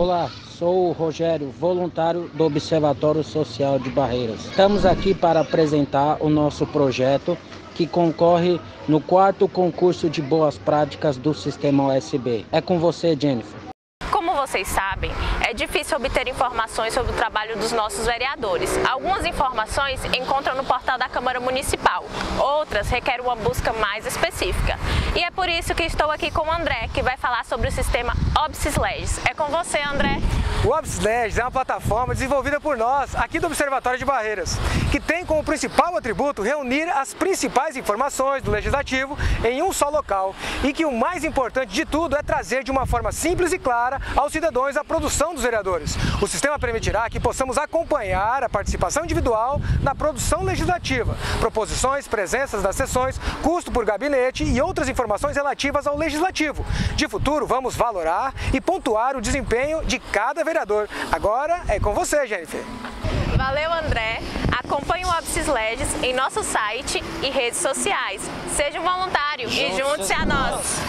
Olá, sou o Rogério, voluntário do Observatório Social de Barreiras. Estamos aqui para apresentar o nosso projeto que concorre no quarto concurso de boas práticas do Sistema USB. É com você, Jennifer. Como vocês sabem, é difícil obter informações sobre o trabalho dos nossos vereadores. Algumas informações encontram no portal da Câmara Municipal, outras requerem uma busca mais específica. Por isso que estou aqui com o André, que vai falar sobre o sistema OBSIS É com você, André. O OBSIS é uma plataforma desenvolvida por nós, aqui do Observatório de Barreiras, que tem como principal atributo reunir as principais informações do Legislativo em um só local e que o mais importante de tudo é trazer de uma forma simples e clara aos cidadãos a produção dos vereadores. O sistema permitirá que possamos acompanhar a participação individual na produção legislativa, proposições, presenças das sessões, custo por gabinete e outras informações relativas ao legislativo. De futuro, vamos valorar e pontuar o desempenho de cada vereador. Agora é com você, Jennifer. Valeu, André. Acompanhe o Opsis Legis em nosso site e redes sociais. Seja um voluntário e junte-se a nós.